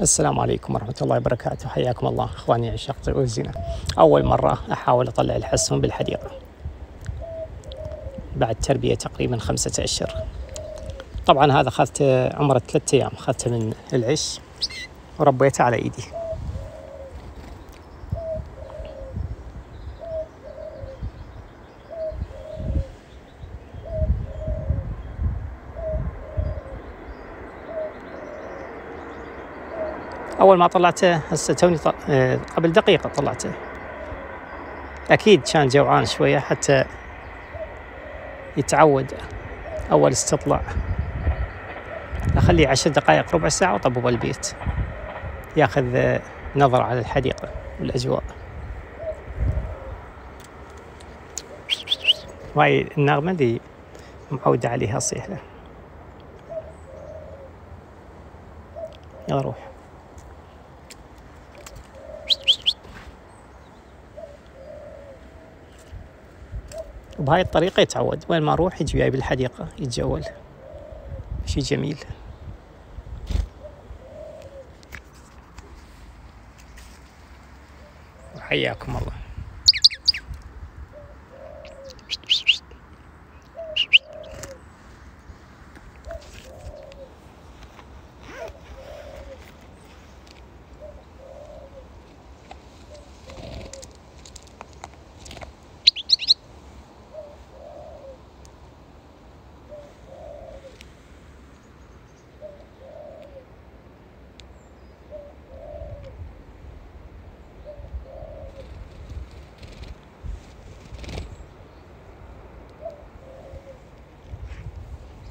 السلام عليكم ورحمة الله وبركاته. حياكم الله إخواني عشاق طيور الزينة. أول مرة أحاول أطلع الحسون بالحديقة. بعد تربية تقريبا خمسة أشهر. طبعا هذا أخذت عمرة ثلاثة أيام. أخذته من العش وربيته على إيدي. أول ما طلعته هسه توني. آه، قبل دقيقة طلعته. أكيد كان جوعان شوية حتى يتعود أول استطلاع. أخليه عشر دقائق ربع ساعة وطبب البيت. ياخذ آه، نظرة على الحديقة والأجواء. وهاي النغمة اللي معودة عليها أصيح له يلا روح. وبهاي الطريقة يتعود. وين ما أروح يجي وياي بالحديقة يتجول. شي جميل. وحياكم الله.